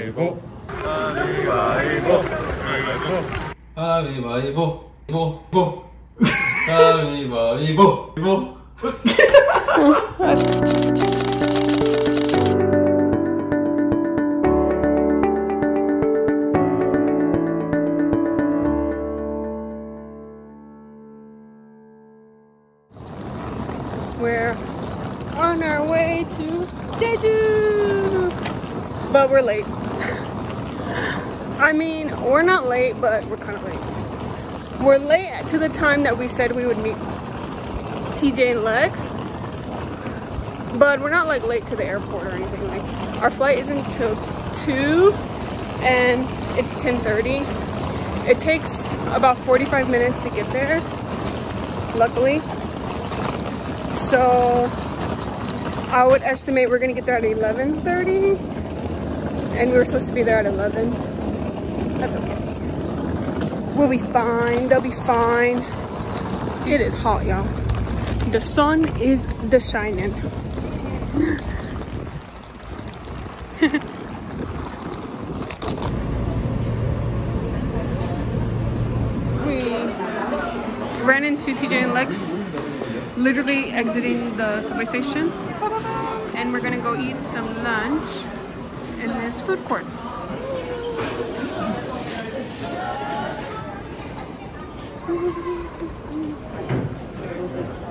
가위바위보 가위바위보 가위바위보 보, 보. 가위바위보 보. But we're kind of late. We're late to the time that we said we would meet TJ and Lex, but we're not like late to the airport or anything. Like our flight isn't till two, and it's 10:30. It takes about 45 minutes to get there. Luckily, so I would estimate we're gonna get there at 11.30 and we were supposed to be there at 11. That's okay. We'll be fine, they'll be fine. It is hot, y'all. The sun is the shining. we ran into TJ and Lex literally exiting the subway station and we're gonna go eat some lunch in this food court.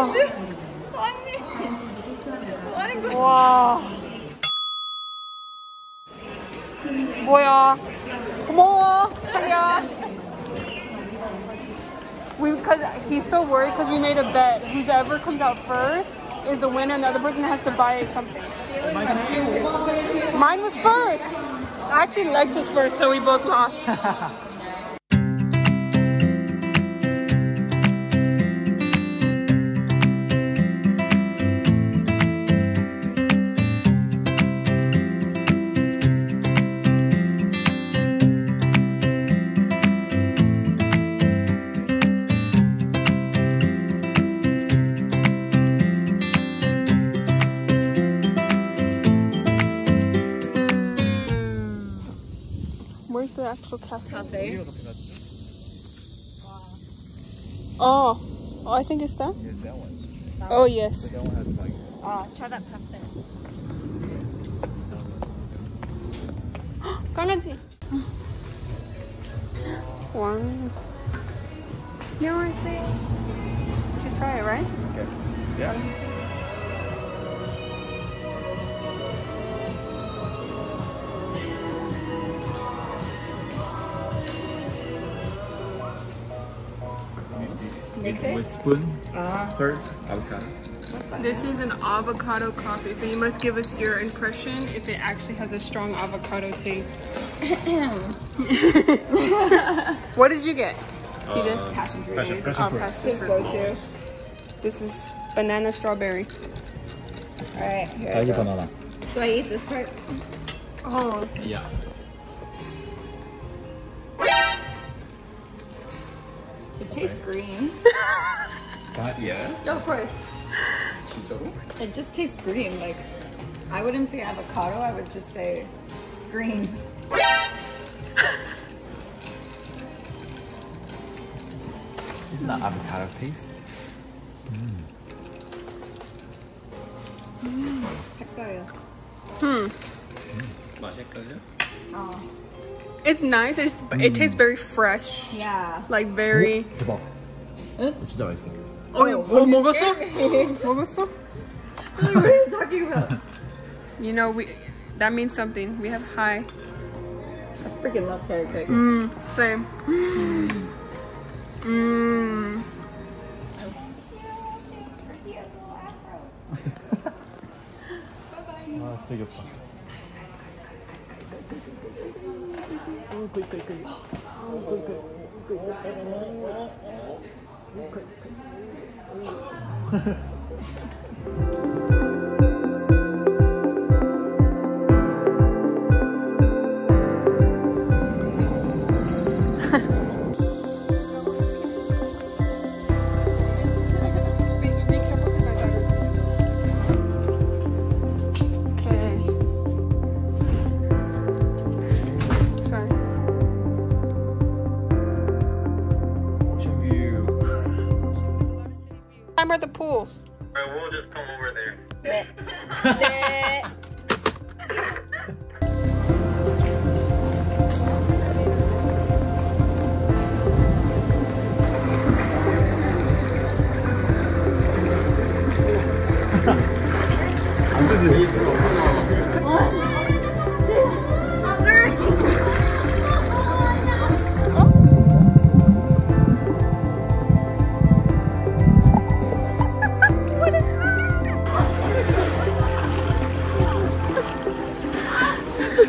와. 와. 뭐야? 고마워, 자기야. We because he's so worried because we made a bet. Whoever comes out first is the winner, and the other person has to buy something. Mine was first. Actually, Lex was first, so we both lost. think it's that. Yes, that one. Oh yes. That one has like 아, try that cafe. 강아지. Wow. You want to see? You should try it, right? okay. Yeah. say? With spoon, uh-huh. first avocado. This is an avocado coffee, so you must give us your impression if it actually has a strong avocado taste. what did you get, TJ? Uh, passion fruit. Passion, passion, oh, fruit. passion fruit. This is banana strawberry. All right, here I go. Banana. So I eat this part? Oh. Yeah. It tastes green. Fine. Yeah. Oh, of course. 진짜로? It just tastes green. Like, I wouldn't say avocado. I would just say green. It's not avocado taste. 색깔이요. hmm. 맛있걸요? Oh, It's nice. It's, it tastes very fresh. yeah. Like very. 대박. 응? 진짜 맛있어. 어, 어 먹었어? 먹었어? What are you talking about? You know, we that means something. We have high. I freaking love carrot cake. Mm, same. Mm. 아 진짜 귀엽다 嗯，可以，可以，可以。嗯，可以，可以。嗯，可以，可以。可以，可以。Cool. Right, we'll just come over there. Yeah. I'm just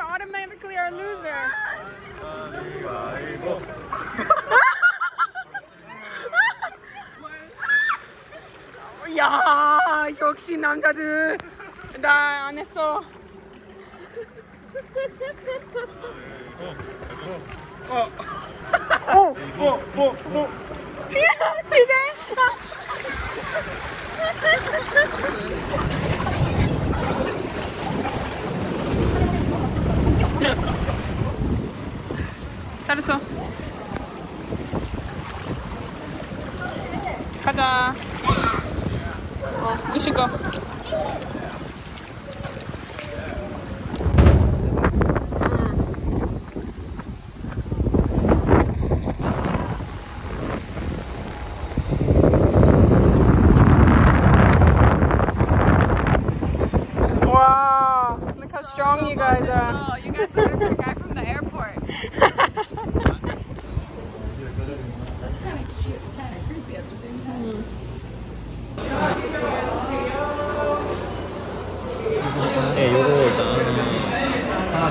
automatically are a loser. 야, 역시 남자들. 나 안 했어. 어. 뭐, 뭐, 뭐. 이제. 잘했어. 가자. 어, 이실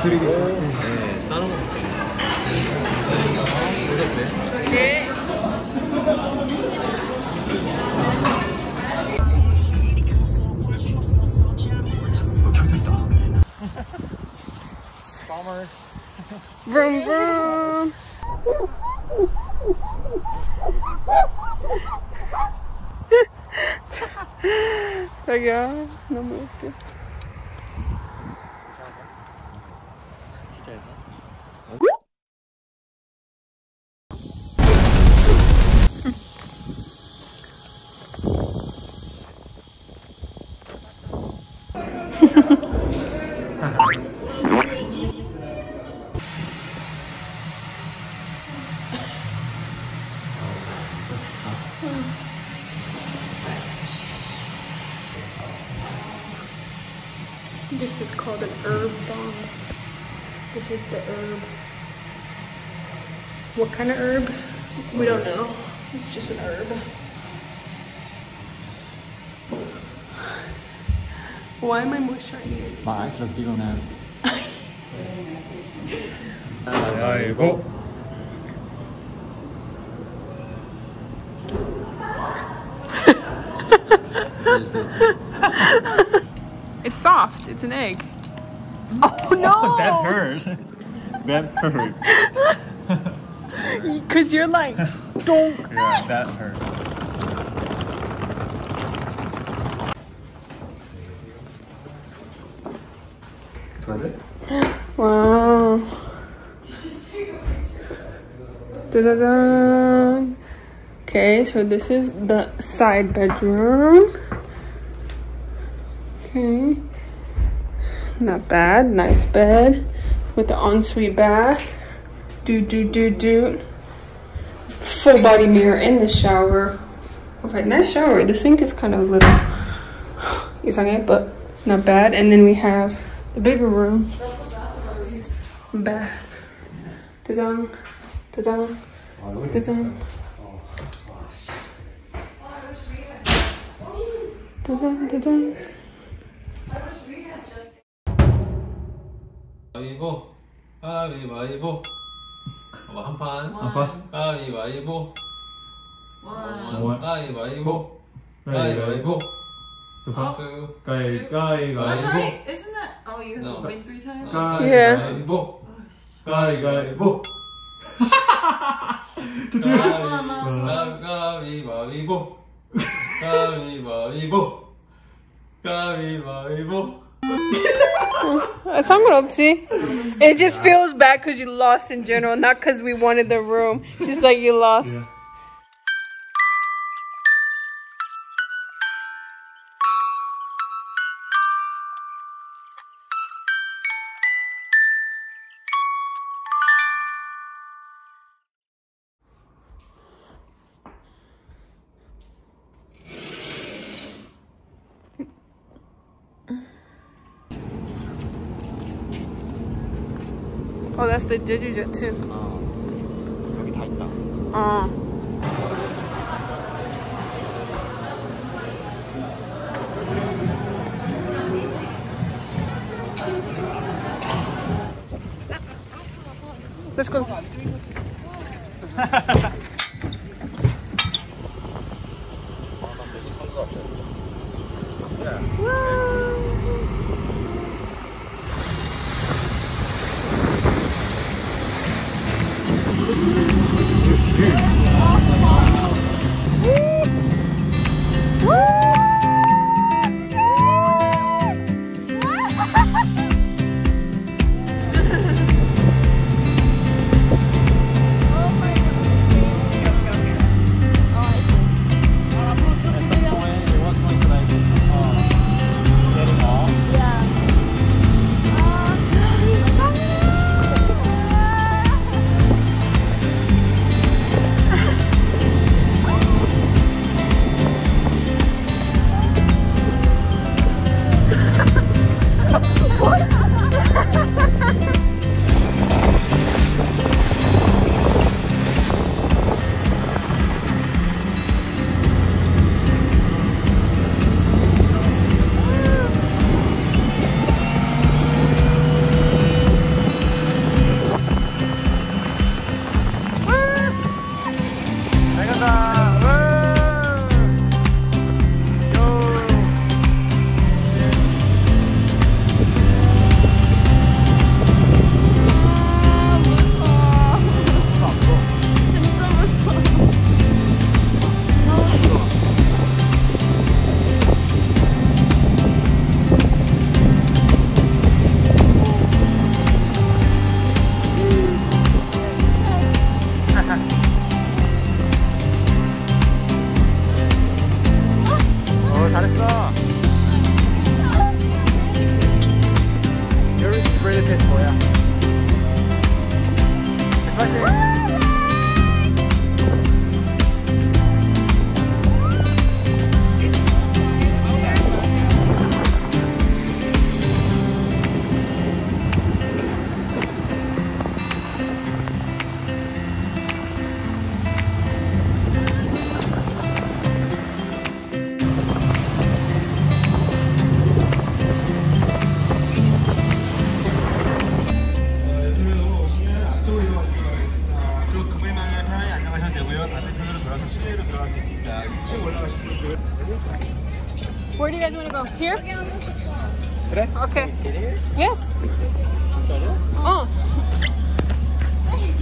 釣りで。called an herb bomb. This is the herb. What kind of herb? We don't know. It's just an herb. Why am I more shiny? My eyes look bigger now 아이고. It's soft. It's an egg. Oh no! That hurt. that hurt. Because you're like, don't. Yeah, that hurt. toilet? Wow. Da-da-da. Okay, so this is the side bedroom. Okay. Not bad. Nice bed with the ensuite bath. Do do do do. Full body mirror in the shower. All right, nice shower. The sink is kind of a little is on it, but not bad. And then we have the bigger room. Bath. Ta da! Ta da! Ta da! Ta da! Ta da! 가위바위보 가위바위보 봐봐 한판 아빠? 가위바위보 원. 가위바위보 가위바위보. 가위바위보 두 박수 가위 That's 가위 가위보. right. Isn't that? Oh, you have No. to win three times. Yeah. 가위바위보 one. 가위바위보 가위바위보 가위바위보 I'm going to It just feels bad because you lost in general, not because we wanted the room. Just like you lost. Yeah. Oh, that's the Digijet too. 여기 다 있다. 어. Let's go.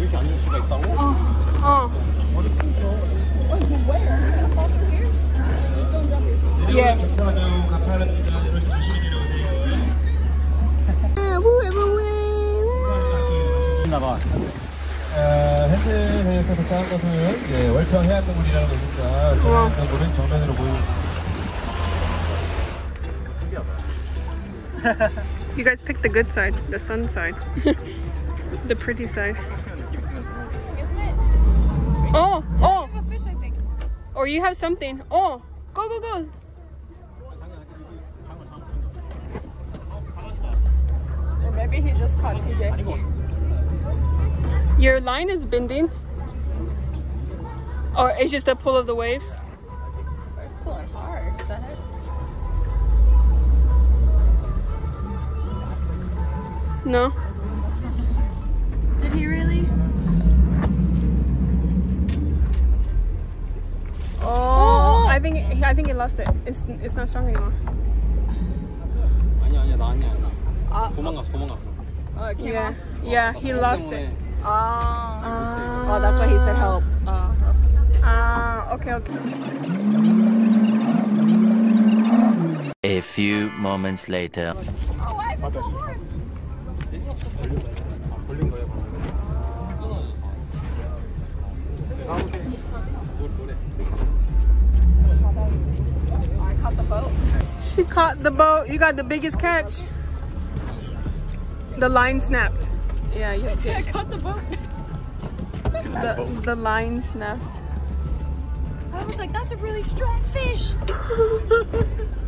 이렇게 앉을 수가 있다고? 어. Yes. 가파도 가파랍니다. 이렇게 조심히 내려오세요. 있나봐. 아, 현재에서 도착한 곳은 이제 월평 해안동굴이라는 곳이니까 우와. 해안동굴은 정면으로 보이고 신기하다. You guys picked the good side, the sun side, the pretty side. Oh, oh. oh. oh. Or you have something. Oh, go, go, go. Or maybe he just caught TJ. Your line is bending. Or it's just a pull of the waves. It's pulling hard. What the heck? No. Did he really? Oh, I think I think he lost it. It's it's not strong anymore. 아니야, 아니야, 나 아니야. 아. 도망갔어, 도망갔어. Oh, it came Yeah, off. yeah, he lost it. Oh. Ah, oh, that's why he said help. Oh. Ah, okay, okay. A few moments later. 걸린 She caught the boat. You got the biggest catch. The line snapped. Yeah, you did. I caught the boat. The, the line snapped. I was like, that's a really strong fish.